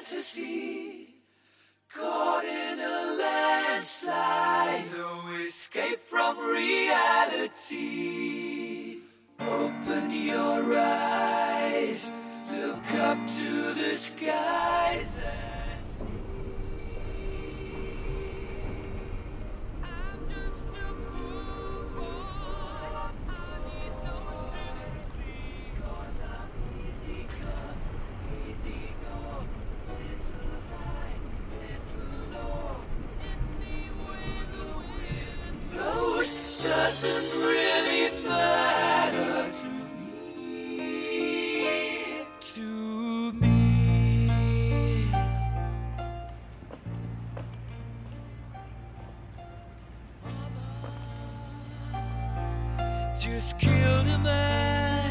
fantasy. Caught in a landslide, no escape from reality. Open your eyes, look up to the skies. doesn't really matter to me. To me. Just killed a man,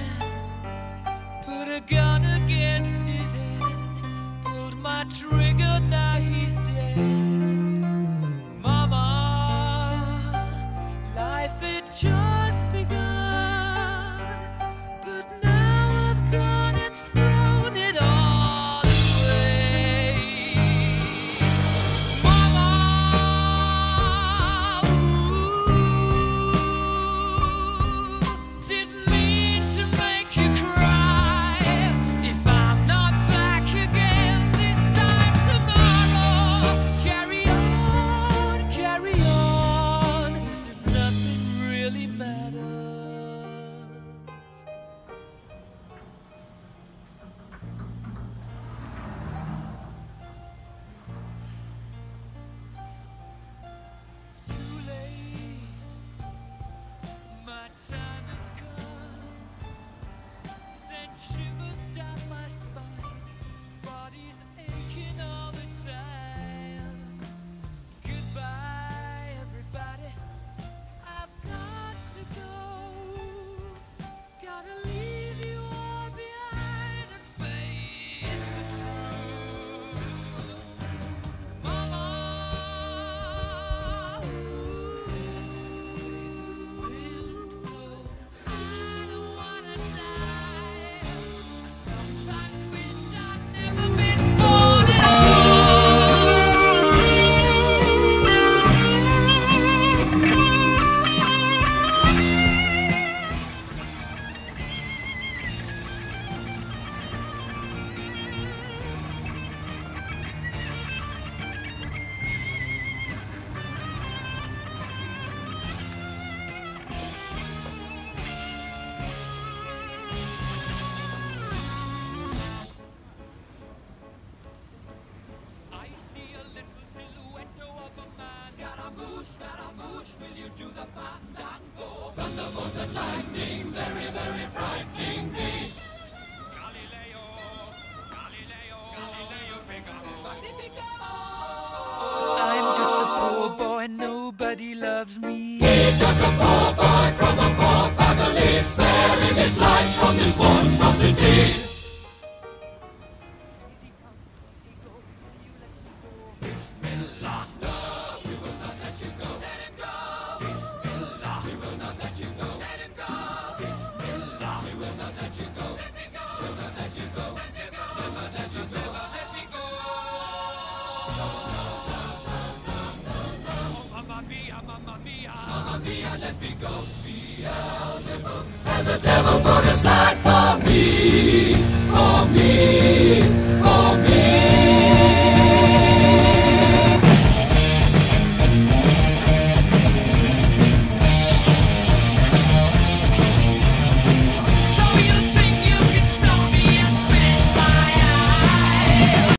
put a gun against his head, pulled my trigger. Thunderbolts and lightning, very, very frightening me. Galileo, Galileo, Galileo Galileo, Magnifico. I'm just a poor boy, nobody loves me. He's just a poor boy from a poor family, sparing his life from this monstrosity. me, I let me go. Beelzebub has a devil put aside for me.